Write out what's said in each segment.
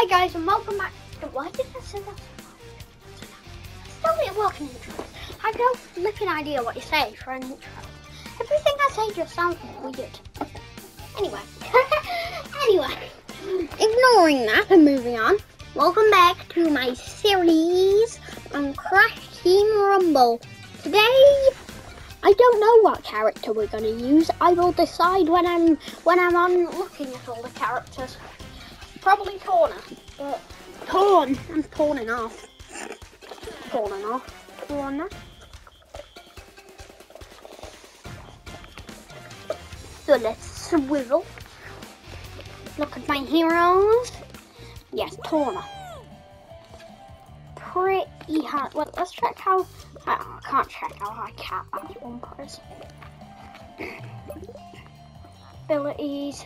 Hi guys and welcome back why did I say that? Still be working intro. I have no flipping idea what you say for an intro. Everything I say just sounds weird. Anyway. anyway. Ignoring that and moving on. Welcome back to my series on Crash Team Rumble. Today I don't know what character we're gonna use. I will decide when I'm when I'm on looking at all the characters. Probably Tawna, but Torn. I'm torning off. Torning off. Tawna. So let's swivel. Look at my heroes. Yes, Tawna. Pretty hard. Well, let's check how. I can't check how high cat that one is. Abilities.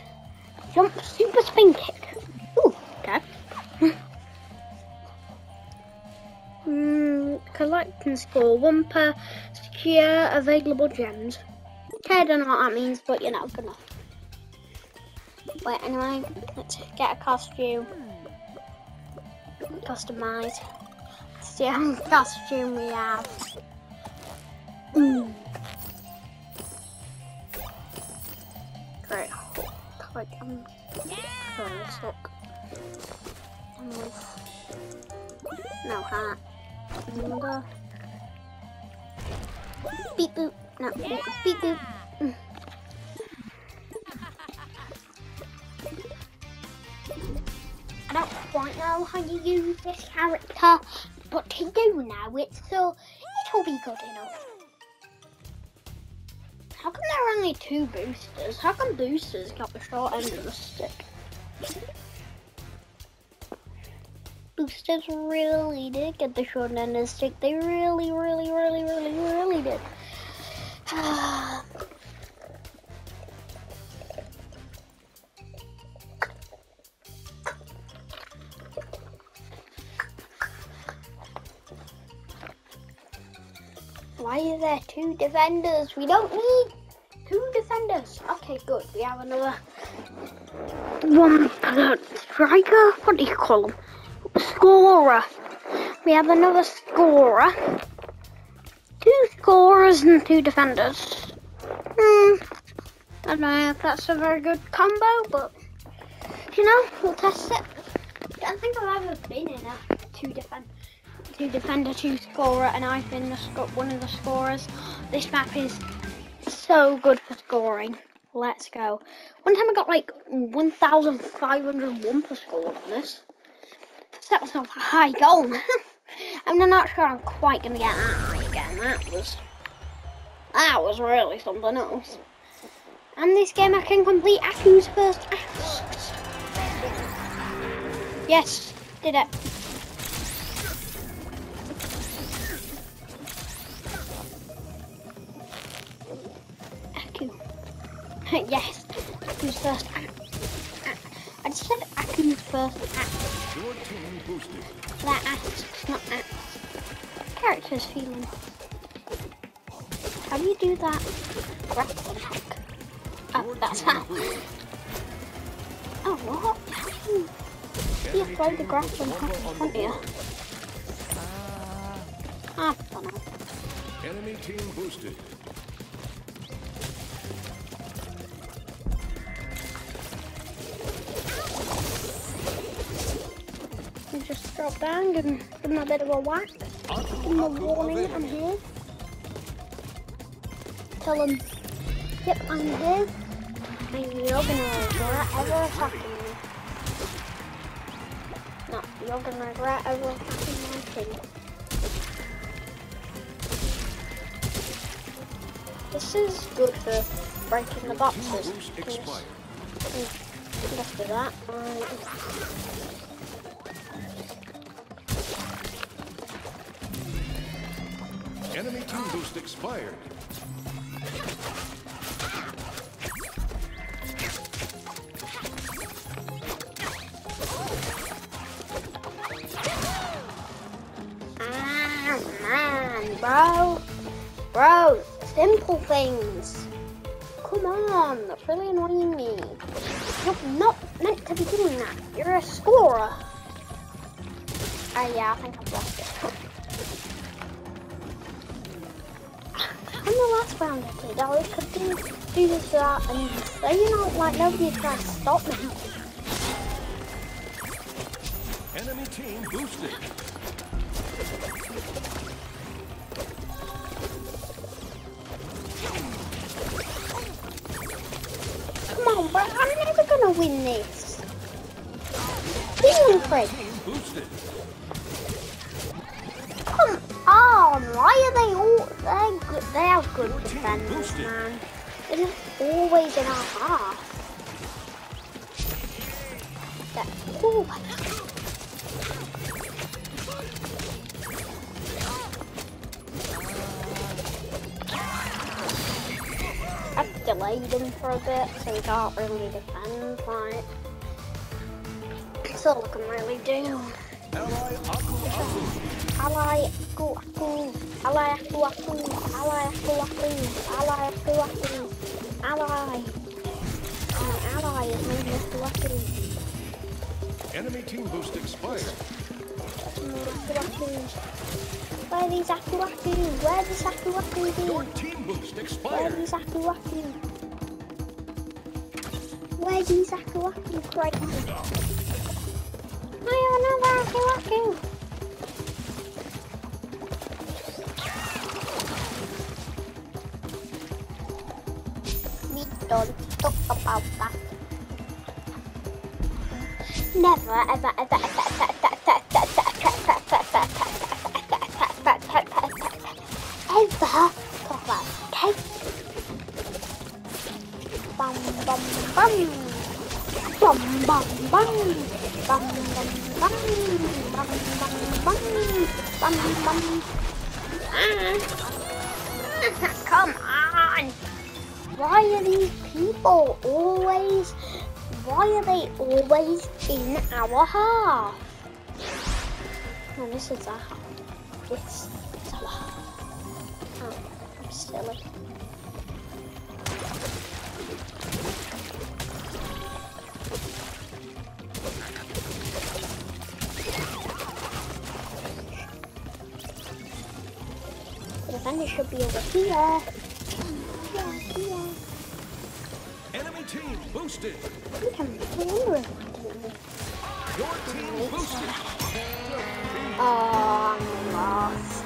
Jump, super spin kick. Collect and score one per secure available gems. Okay, I don't know what that means, but you know, good enough. Wait, anyway, let's get a costume. Customize. See how many costume we have. Mm. Great. Like, um, let's look. No hat. Number. Beep boop. No, beep boop. I don't quite know how you use this character, but to do now, it's so it'll be good enough. How come there are only two boosters? How come boosters got the short end of the stick? Boosters really did get the short end of the stick. They really, really, really, really, really did. Why are there two defenders? We don't need two defenders. Okay, good. We have another one uh, striker. What do you call them? Scorer. We have another scorer. Two scorers and two defenders. Hmm. I don't know if that's a very good combo, but you know, we'll test it. I don't think I've ever been in a two defend two defender, two scorer, and I've been the one of the scorers. This map is so good for scoring. Let's go. One time I got like 1,501 per score on this. Set myself a high goal. I'm not sure I'm quite gonna get that high again. That was that was really something else. And this game I can complete Aku's first act. Yes, did it. yes, Aku's first act. I just said Aku's first act. Your team boosted. That asks, not act. Character's feeling. How do you do that? Grappling hook. Oh, that's how. Oh, what? How do you, throw the grappling hook in front of you? I don't know. Enemy team boosted. Down, give him, give him a bit of a whack. Give him a warning, I'm here. Tell him, yep, I'm here. And you're gonna regret ever attacking me. No, you're gonna regret ever attacking my team. This is good for breaking the boxes. Let's do that. Um, Enemy team boost expired. Ah, man, bro. Bro, simple things. Come on, that's really annoying me. You're not meant to be doing that. You're a scorer. Oh yeah, I think I've lost it. On the last round I did, I could do, do this, that, and so, you know, like nobody trying to stop me. Enemy team boosted. Come on, bro, I'm never gonna win this. Team boosted. come on, why are they all, they're good, they are good Your defenders, man. It is always in our half. That, ooh. I've delayed him for a bit, so he can't really defend, right? That's all I can really do. Ally Aku Aku. Ally aku aku, ally aku aku, ally aku aku, ally aku aku, ally. My ally is named Mr. Aku. Enemy team boost expired. Where is Aku Aku? Where does Aku Aku Your team boost expired. is Aku Aku? Where is Aku Aku? Crazy. I have another Aku don't talk about that. Never ever ever ever ever ever talk about cake. Bum bum bum. Bum bum bum. Bum bum bum. Bum bum bum. Bum. Ah. Come on. Why are these people always, why are they always in our half? No, oh, this is our half. This is our half. Oh, I'm silly. The defender should be over here. Enemy team boosted. I can't remember if I did this. Your team boosted. Oh, I'm lost.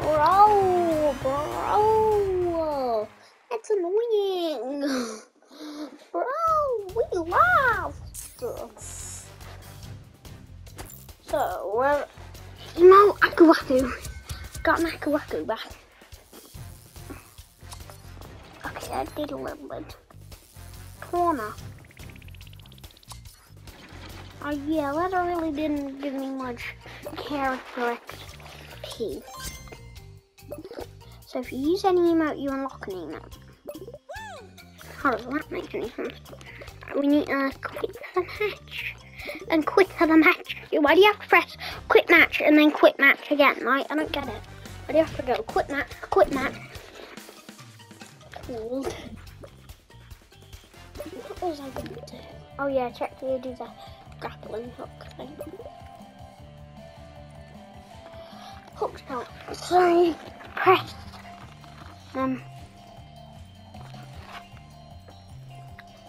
Bro, bro. That's annoying. Bro, we lost. So, we're... You know, Aku. Got an Aku Aku back. I did a little bit. Corner. Oh yeah, that really didn't give me much character XP. So if you use any emote, you unlock an emote. How does that make any sense? We need to quit the match. And quit the match. Why do you have to press quit match and then quit match again? Right? I don't get it. Why do you have to go quit match, quit match? Cool. What was I going to do? Oh yeah, check to do the grappling hook thing. Hook's out. So press um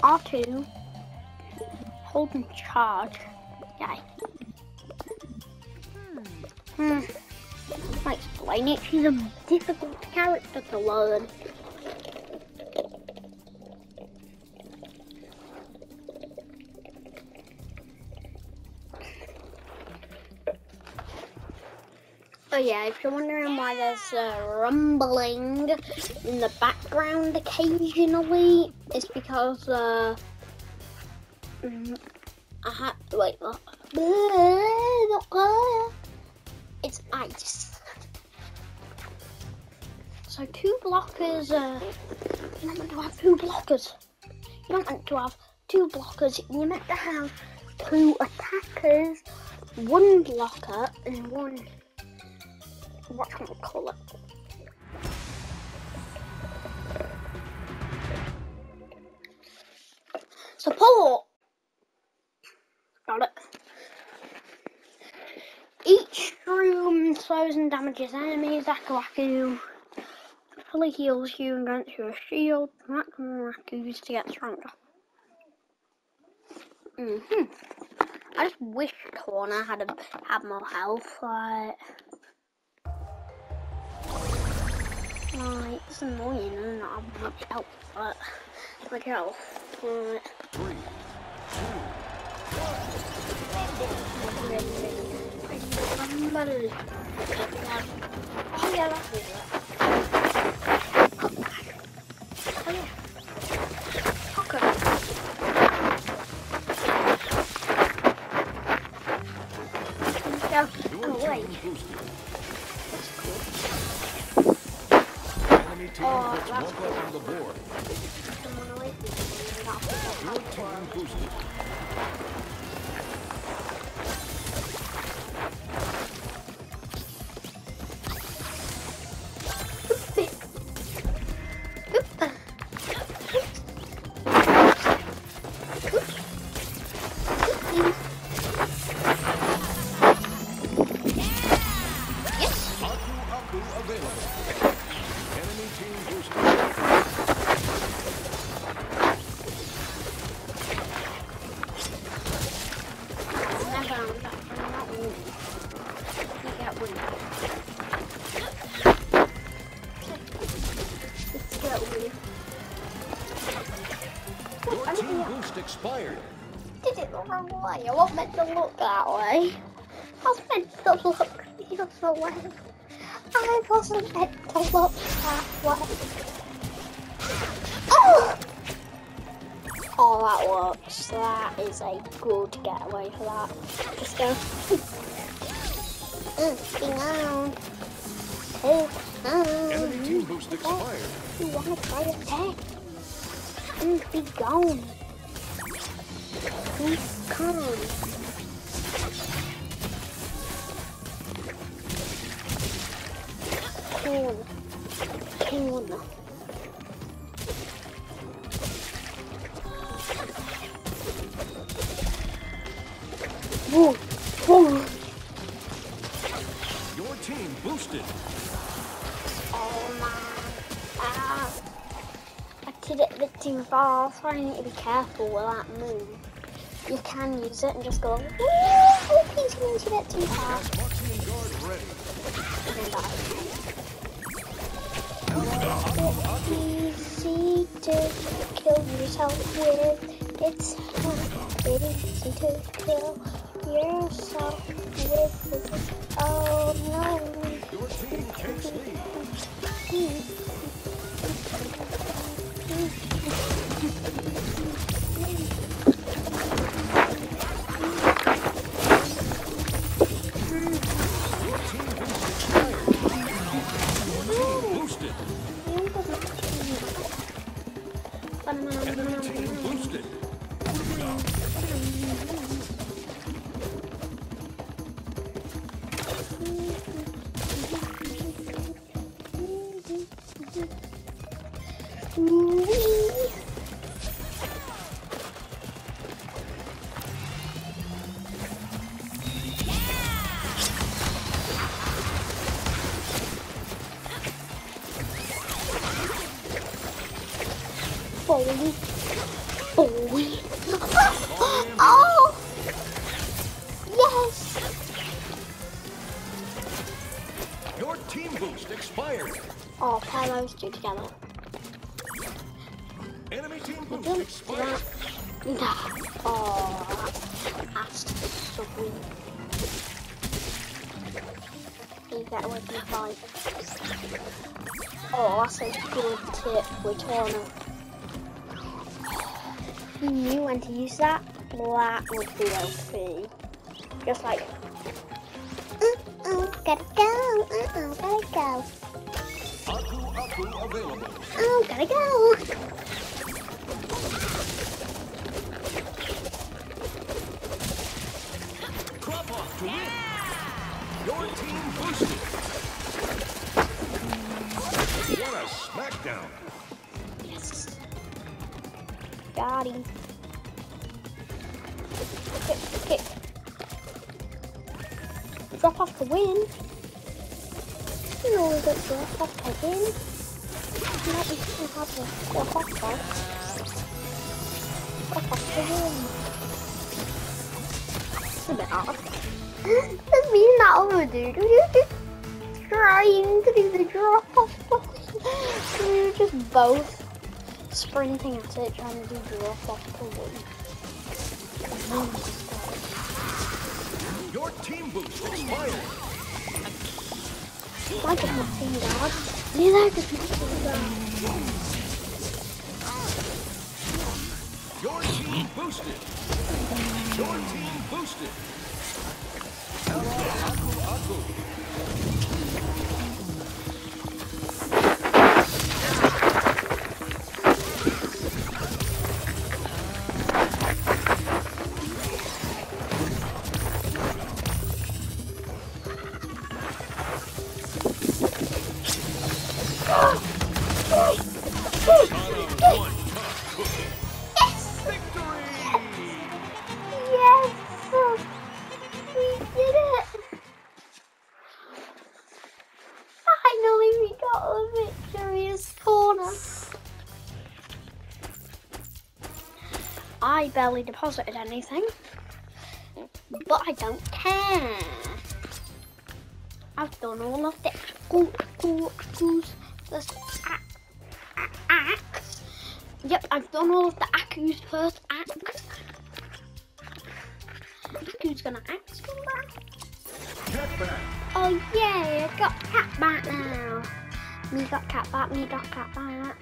R2 hold and charge. Yay. Hmm. I explain it. She's a difficult character to learn. Oh yeah, if you're wondering why there's uh, rumbling in the background occasionally, it's because uh, mm, I had wait, what? It's ice. So two blockers. Uh, you're not meant to have two blockers. You're not meant to have two blockers. You're meant to have two attackers, one blocker, and one it? Support. Got it. Each room slows and damages enemies. Aku Aku fully heals you and grants you a shield. Maximum Aku's to get stronger. hmm I just wish Corner had a, had more health. Like, it's annoying and not much health, but like health. Like, Three, Rumble. Oh yeah, that's it. One wrong way. I wasn't meant to look that way. I was meant to look the other way. I wasn't meant to look that way. Oh! Oh, that works. That is a good getaway for that. Just go. Be down. Hey, Enemy team boost expired. you want to try to attack? Mm, be gone. Be gone. Cool. Cool. Whoa. Whoa. Your team boosted. Oh my. Ah. I did it bit too far, so I need to be careful with that move. You can use it and just go, woo, please too. Easy to kill yourself with. It's not easy to kill yourself with. Oh no. Your team takes lead. Oh! Yes! Your team boost expired. Oh, those two together. Expired. Nah. Oh, that's that fight. Oh, that's a good tip Tawna. If you knew when to use that, that would be OP. Just like, uh-oh, gotta go, uh-oh, gotta go, oh, gotta go. Your team boosted. What a smackdown. Yes. Got him. Drop off to win. You always get drop off to win. Drop off. Drop off to win. A bit odd. Does mean that over dude. Were just trying to do the drop off. we were just both sprinting at it, trying to do drop off to win. Your team boost guard. Your team boosted. Your team boosted. Hello, Aku Aku. I barely deposited anything, but I don't care. I've done all of the schools, the a- a- Yep, I've done all of the Aku's first acts. Aku's gonna act come. Back. Oh yeah, I got cat back now. Me got cat back, me got cat back.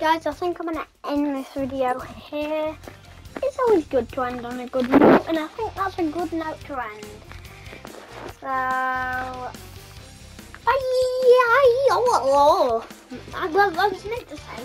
Guys, I think I'm gonna end this video here. It's always good to end on a good note, and I think that's a good note to end. So. I, I, I was meant to say